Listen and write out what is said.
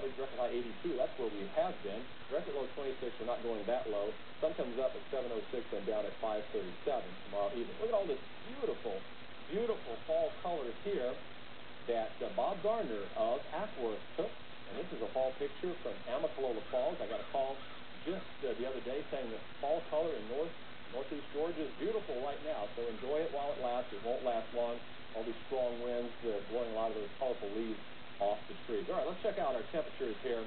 average, record high 82. That's where we have been. Record low 26. We're not going that low. Sun comes up at 7.06 and down at 5.37 tomorrow evening. Look at all this beautiful, beautiful fall colors here that uh, Bob Gardner of Acworth took. And this is a fall picture from Amicalola Falls. I got a call just uh, the other day saying the fall color in north northeast Georgia is beautiful right now. So enjoy it while it lasts. It won't last long. All these strong winds uh, blowing a lot of those colorful leaves off the trees. All right, let's check out our temperatures here.